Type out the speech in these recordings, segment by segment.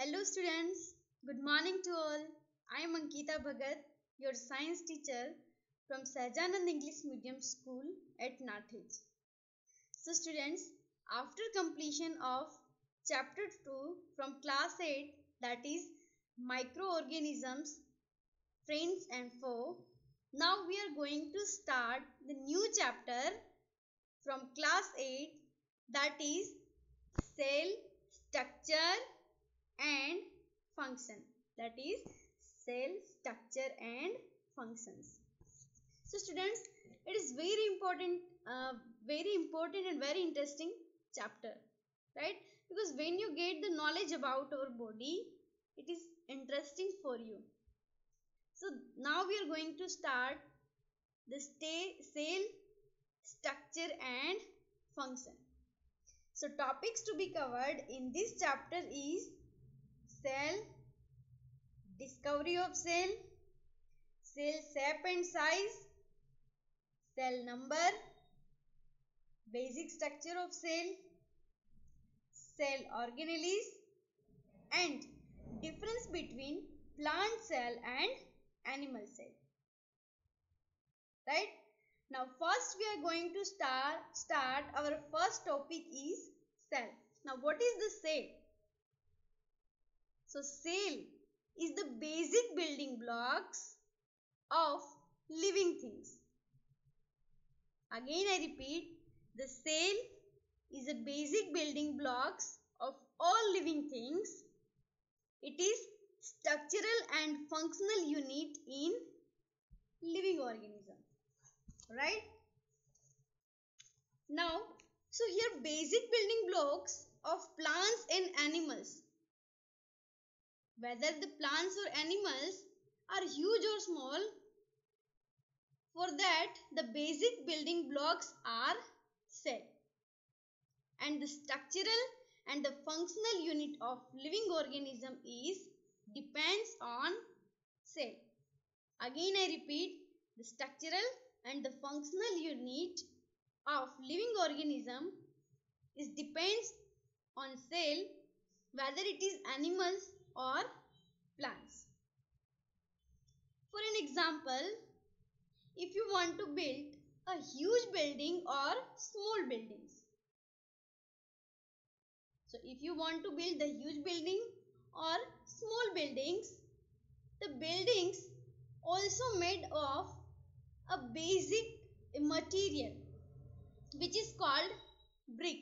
Hello students, good morning to all. I am Ankita Bhagat, your science teacher from Sahajanand English Medium School at Nathej. So students, after completion of chapter 2 from class 8 that is microorganisms, friends and foe, now we are going to start the new chapter from class 8 that is cell structure and function. That is cell structure and functions. So students it is very important uh, very important and very interesting chapter right? Because when you get the knowledge about our body it is interesting for you. So now we are going to start the stay cell structure and function. So topics to be covered in this chapter is cell, discovery of cell, cell shape and size, cell number, basic structure of cell, cell organelles and difference between plant cell and animal cell. Right? Now first we are going to start start our first topic is cell. Now what is the cell? So cell is the basic building blocks of living things. Again I repeat the cell is a basic building blocks of all living things. It is structural and functional unit in living organism. Right? Now, so here basic building blocks of plants and animals whether the plants or animals are huge or small. For that, the basic building blocks are cell. And the structural and the functional unit of living organism is depends on cell. Again, I repeat, the structural and the functional unit of living organism is depends on cell whether it is animals or plants. For an example, if you want to build a huge building or small buildings. So if you want to build a huge building or small buildings, the buildings also made of a basic material which is called brick.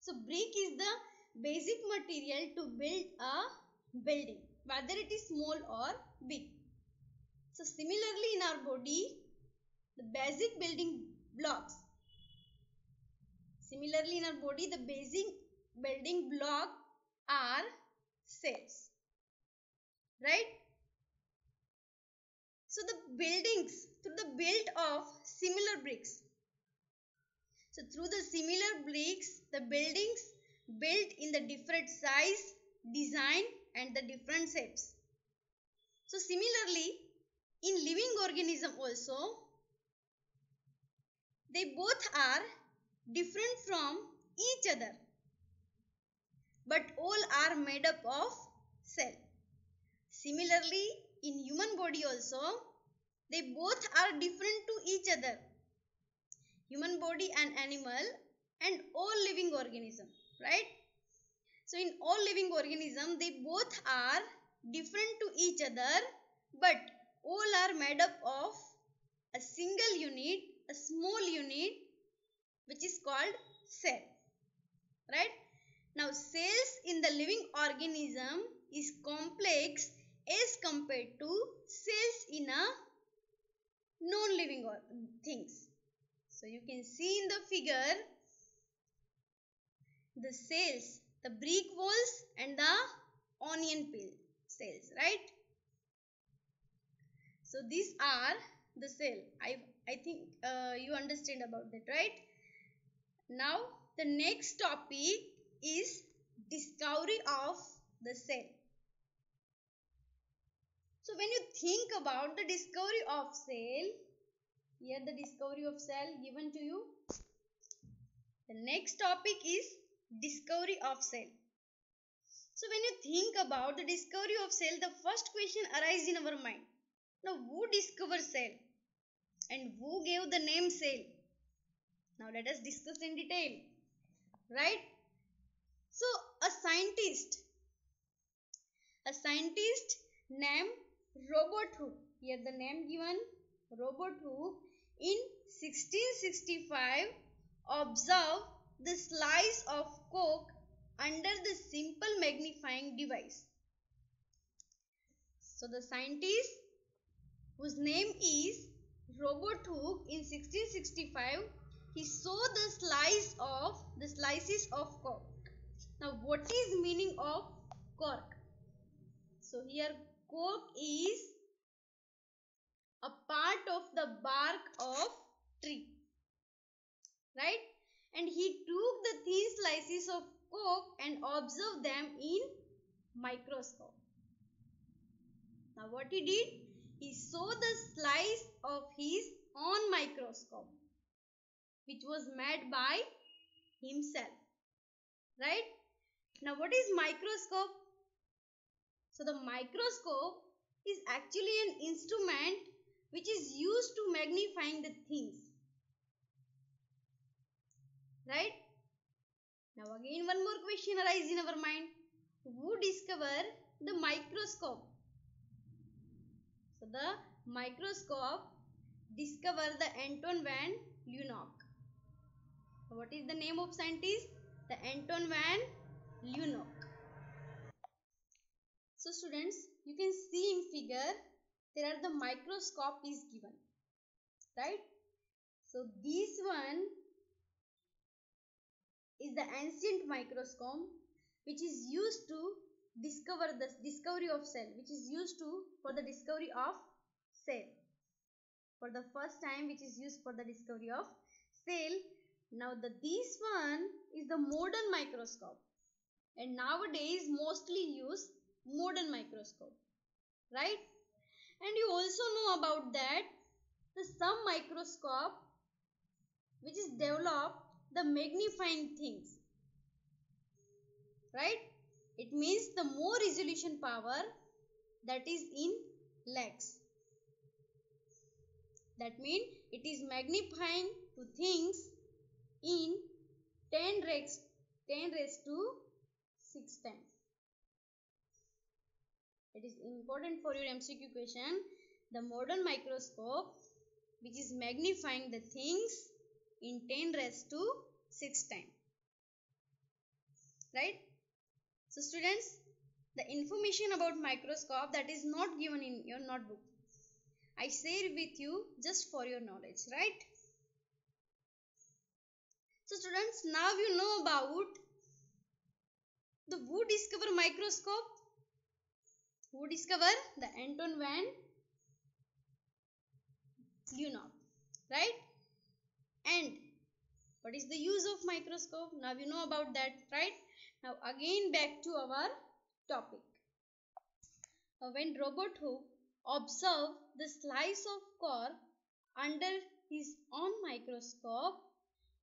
So brick is the basic material to build a building whether it is small or big. So similarly in our body the basic building blocks similarly in our body the basic building block are cells right so the buildings through the build of similar bricks so through the similar bricks the buildings built in the different size design and the different shapes. So similarly, in living organism also, they both are different from each other. But all are made up of cell. Similarly, in human body also, they both are different to each other. Human body and animal and all living organism, right? So in all living organism, they both are different to each other, but all are made up of a single unit, a small unit, which is called cell. Right? Now cells in the living organism is complex as compared to cells in a non-living things. So you can see in the figure the cells the brick walls and the onion peel cells right? So these are the cell. I i think uh, you understand about that right? Now the next topic is discovery of the cell. So when you think about the discovery of cell here the discovery of cell given to you. The next topic is discovery of cell So when you think about the discovery of cell, the first question arises in our mind. Now who discovered cell? And who gave the name cell? Now let us discuss in detail. Right? So a scientist, a scientist named Robert Hooke, here the name given Robert Hooke in 1665 observed the slice of cork under the simple magnifying device. So the scientist whose name is Robert Hooke in 1665 he saw the slice of the slices of cork. Now what is meaning of cork? So here cork is a part of the bark of tree right and he took slices of cork and observe them in microscope. Now what he did? He saw the slice of his own microscope which was made by himself. Right? Now what is microscope? So the microscope is actually an instrument which is used to magnifying the things. Right? Now again one more question arises in our mind. Who discovered the microscope? So the microscope discovered the Anton van Leeuwenhoek. What is the name of scientist? The Anton van Leeuwenhoek. So students, you can see in figure there are the microscope is given. Right? So this one is the ancient microscope which is used to discover the discovery of cell which is used to for the discovery of cell. For the first time which is used for the discovery of cell. Now the this one is the modern microscope. And nowadays mostly use modern microscope right? And you also know about that the some microscope which is developed the magnifying things right? It means the more resolution power that is in lakhs. That means it is magnifying to things in 10 raised 10 raised to 6 times. It is important for your mcq question. The modern microscope which is magnifying the things in 10 raised to 6 time. Right? So students, the information about microscope that is not given in your notebook. I share with you just for your knowledge, right? So students, now you know about the who discover microscope? Who discover? The Anton van Leeuwenhoek, right? and what is the use of microscope? Now you know about that right? Now again back to our topic. Uh, when robert hooke observed the slice of cork under his own microscope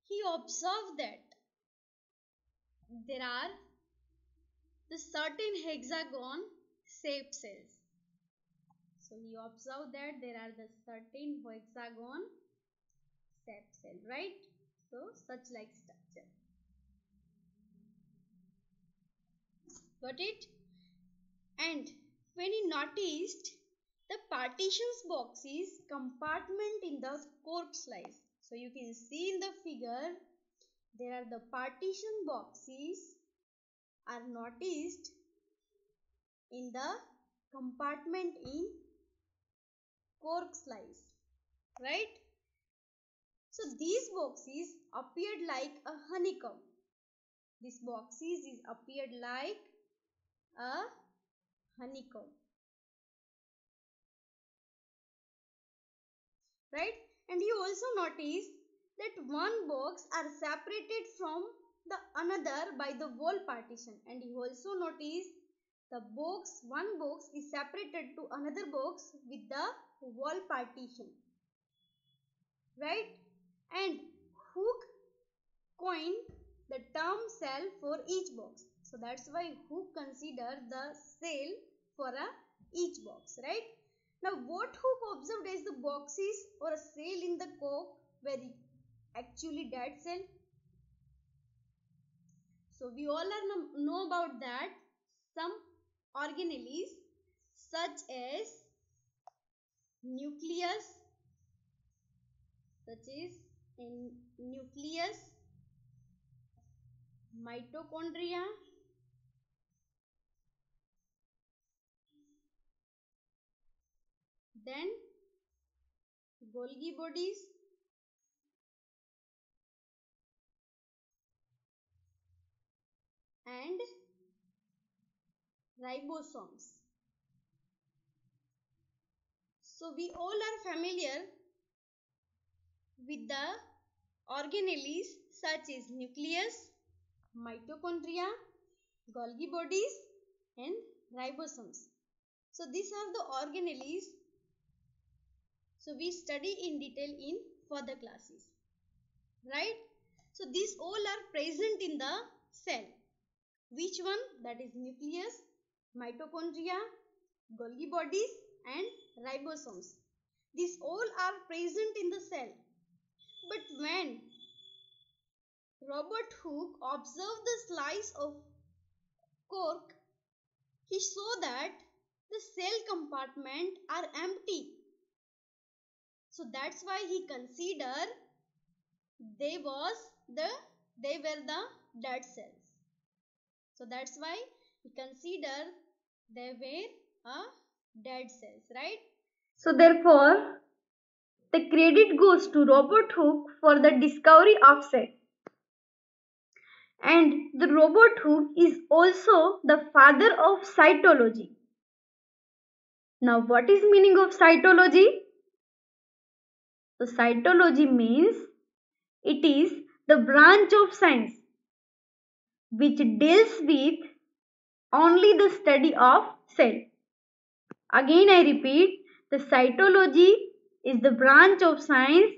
he observed that there are the certain hexagon shaped cells. So he observed that there are the certain hexagon sap cell, right? So, such like structure. Got it? And when he noticed the partitions boxes compartment in the cork slice. So, you can see in the figure there are the partition boxes are noticed in the compartment in cork slice right so these boxes appeared like a honeycomb. These boxes is appeared like a honeycomb. Right? And you also notice that one box are separated from the another by the wall partition and you also notice the box one box is separated to another box with the wall partition right and Hooke coined the term cell for each box. So that's why Hooke consider the cell for a each box, right? Now what Hooke observed as the boxes or a cell in the cork were actually dead cell. So we all are know about that some organelles such as nucleus such as nucleus mitochondria then Golgi bodies and ribosomes. So we all are familiar with the organelles such as nucleus, mitochondria, Golgi bodies and ribosomes. So these are the organelles. So we study in detail in further classes. Right? So these all are present in the cell. Which one? That is nucleus, mitochondria, Golgi bodies and ribosomes. These all are present in the cell. But when Robert Hooke observed the slice of cork, he saw that the cell compartment are empty. So that's why he considered they was the they were the dead cells. So that's why he considered they were a dead cells, right? So therefore, the credit goes to Robert Hooke for the discovery of cell. And the Robert Hooke is also the father of cytology. Now what is meaning of cytology? So cytology means it is the branch of science which deals with only the study of cell. Again I repeat, the cytology is the branch of science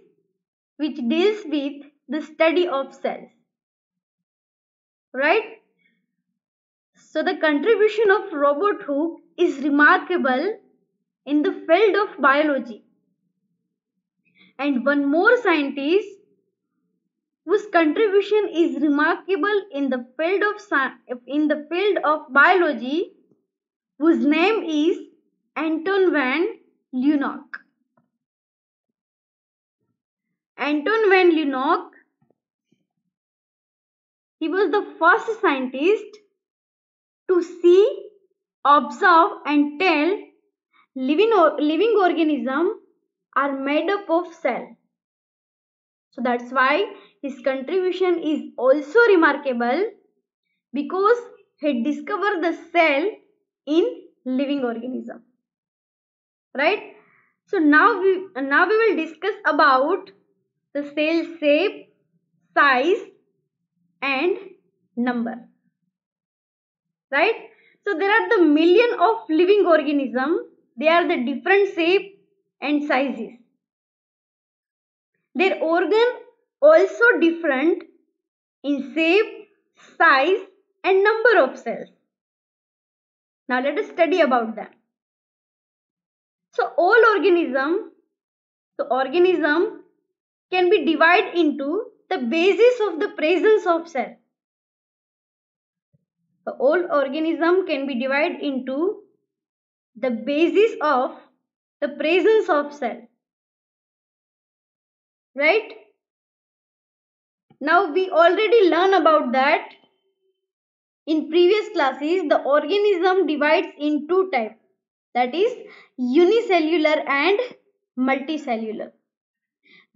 which deals with the study of cells. Right? So the contribution of Robert Hooke is remarkable in the field of biology. And one more scientist whose contribution is remarkable in the field of in the field of biology whose name is Anton van Leeuwenhoek. Anton van Leeuwenhoek he was the first scientist to see, observe and tell living, living organism are made up of cell. So that's why his contribution is also remarkable because he discovered the cell in living organism. Right? So now we now we will discuss about the cell shape, size and number. Right? So there are the million of living organism. They are the different shape and sizes. Their organ also different in shape, size and number of cells. Now let us study about them. So all organism, the organism can be divided into the basis of the presence of cell. The whole organism can be divided into the basis of the presence of cell. Right? Now we already learn about that. In previous classes, the organism divides in two types. That is unicellular and multicellular.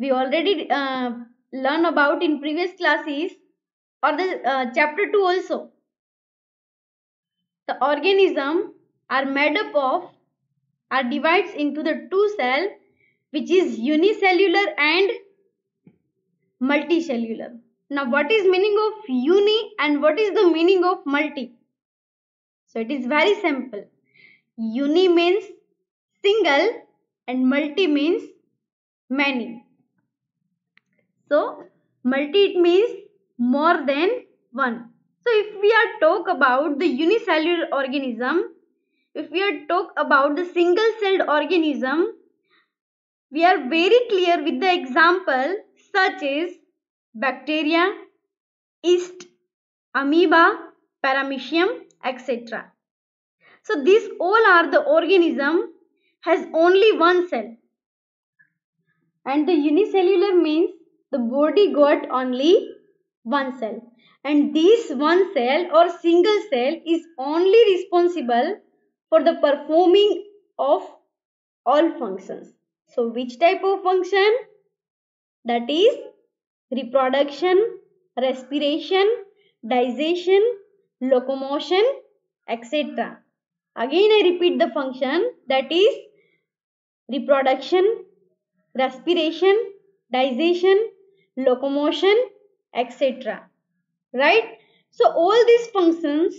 We already uh, learn about in previous classes or the uh, chapter 2 also. The organism are made up of are divides into the two cell which is unicellular and multicellular. Now what is meaning of uni and what is the meaning of multi? So it is very simple. Uni means single and multi means many. So multi it means more than one. So if we are talk about the unicellular organism, if we are talk about the single celled organism, we are very clear with the example such as bacteria, yeast, amoeba, paramecium, etc. So these all are the organism has only one cell. And the unicellular means the body got only one cell. And this one cell or single cell is only responsible for the performing of all functions. So which type of function? That is reproduction, respiration, digestion, locomotion, etc. Again I repeat the function that is reproduction, respiration, digestion, locomotion, etc. Right? So all these functions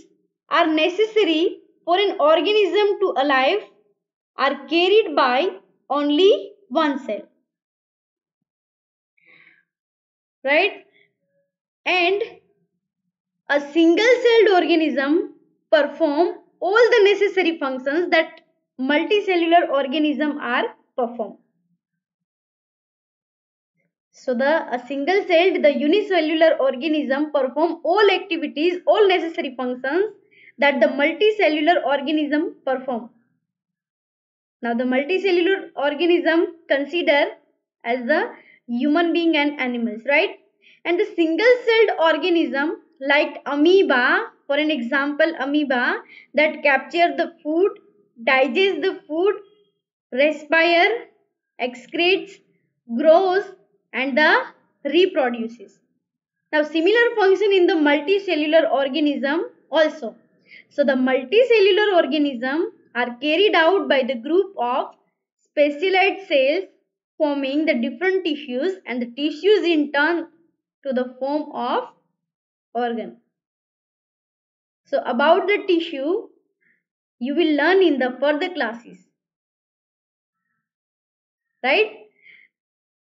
are necessary for an organism to alive are carried by only one cell. Right? And a single celled organism perform all the necessary functions that multicellular organism are perform. So the a single celled, the unicellular organism perform all activities, all necessary functions that the multicellular organism perform. Now the multicellular organism consider as the human being and animals, right? And the single celled organism like amoeba, for an example amoeba that capture the food, digest the food, respire, excretes, grows and the reproduces. Now similar function in the multicellular organism also. So the multicellular organism are carried out by the group of specialized cells forming the different tissues and the tissues in turn to the form of organ. So about the tissue you will learn in the further classes. Right?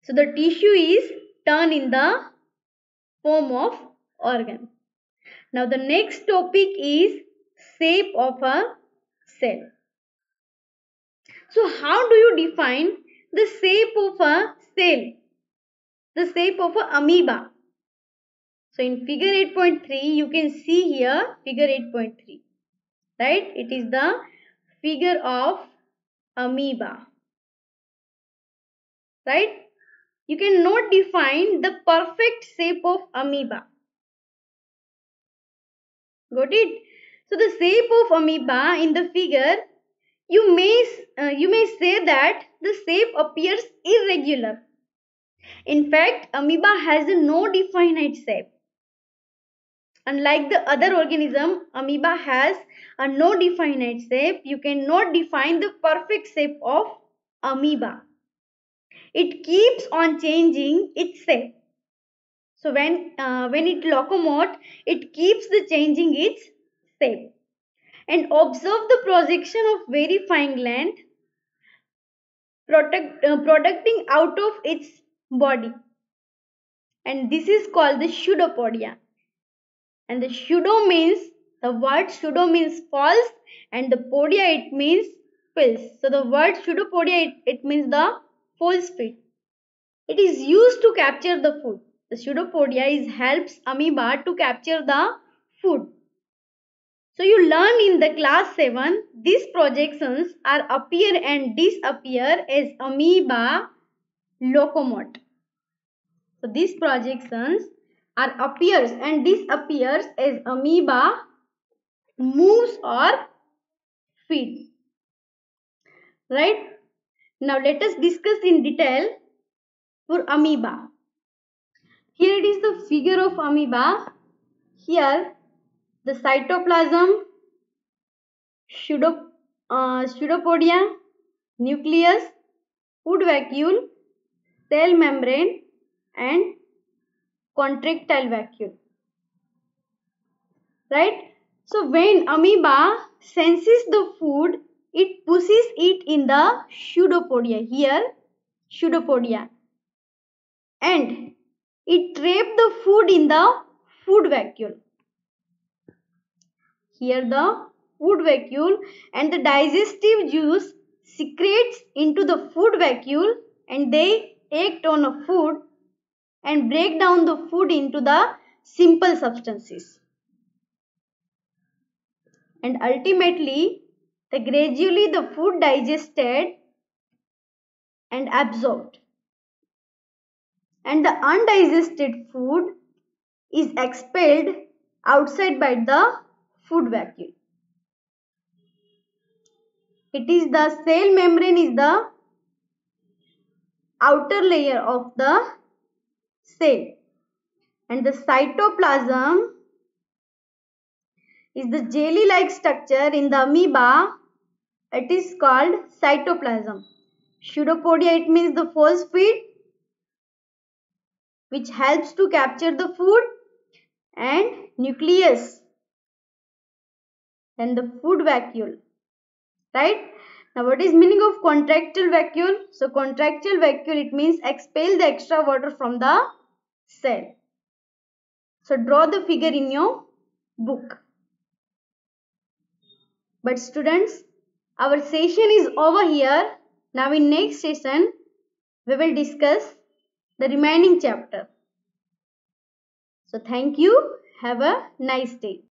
So the tissue is turned in the form of organ. Now the next topic is shape of a cell. So how do you define the shape of a cell? The shape of a amoeba. So in figure 8.3 you can see here figure 8.3 right it is the figure of amoeba right you cannot define the perfect shape of amoeba. Got it? So the shape of amoeba in the figure, you may, uh, you may say that the shape appears irregular. In fact, amoeba has a no definite shape. Unlike the other organism, amoeba has a no definite shape. You cannot define the perfect shape of amoeba it keeps on changing its shape. So when, uh, when it locomote, it keeps the changing its shape. And observe the projection of very fine gland protect, uh, protecting out of its body. And this is called the pseudopodia. And the pseudo means, the word pseudo means false and the podia it means pills. So the word pseudopodia it, it means the false feet. It is used to capture the food. The pseudopodia is helps amoeba to capture the food. So you learn in the class 7 these projections are appear and disappear as amoeba locomote. So these projections are appears and disappears as amoeba moves or feed. Right? Now let us discuss in detail for amoeba. Here it is the figure of amoeba. Here the cytoplasm, pseudo, uh, pseudopodia, nucleus, food vacuole, cell membrane and contractile vacuole. Right? So when amoeba senses the food it pushes it in the pseudopodia. Here pseudopodia. And it trap the food in the food vacuole. Here the food vacuole and the digestive juice secretes into the food vacuole and they act on a food and break down the food into the simple substances. And ultimately gradually the food digested and absorbed. And the undigested food is expelled outside by the food vacuole it is the cell membrane is the outer layer of the cell. And the cytoplasm is the jelly like structure in the amoeba it is called cytoplasm. Pseudopodia it means the false feed which helps to capture the food and nucleus and the food vacuole right? Now what is meaning of contractile vacuole? So contractile vacuole it means expel the extra water from the cell. So draw the figure in your book. But students our session is over here. Now in next session we will discuss the remaining chapter. So thank you. Have a nice day